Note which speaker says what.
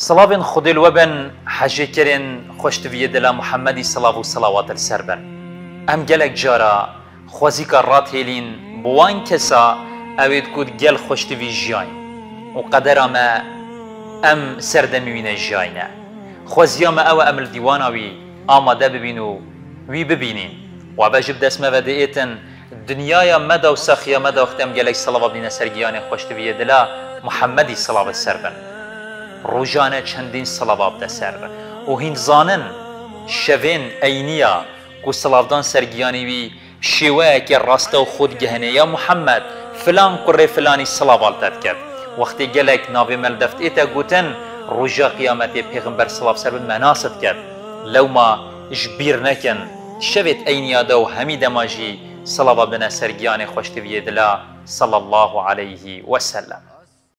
Speaker 1: سلاوین خودی الوبن حجی کرن خوشتوی دلا محمدی صلاو و صلوات السر بن. ام گلک جارا خوزی رات هیلین بوان کسا اوید کود گل خوشتوی جاین و قدر ما ام سردمی وینه جاینه. خوزیا ما أو امل دیواناوی آماده ببینو وی ببینین. و بجب دست ما ودیتن دنیای مدا و سخیا مدا وقتم گلک صلاو بین سرگیان خوشتوی دلا محمدی صلاو السر بن. ڕۆژانە چەندین سەڵاوا بدەسەر و هین زانن شەوێن ئەینە و سەڵاودان سەرگیانیوی شێوەیەکی ڕاستە و گەهنێ یا محەممەد فلان کوڕێ فلانی سەڵاوالتت کرد. وەختی گەلێک ناوێ مەلدەفتێتە گوتن ڕۆژە قیامەتێ پێغمبەر سڵاف سەر مەناست کرد. لەوما ژبیر نەکەن. شەوێت ئەینیادا و هەمی دەماژی سەڵاوا بنە سەرگیانی خۆشتویە دلا صلى الله عليه وسلم